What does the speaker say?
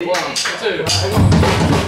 One, two, one.